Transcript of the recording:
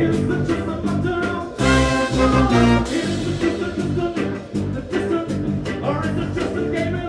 Or is it just a game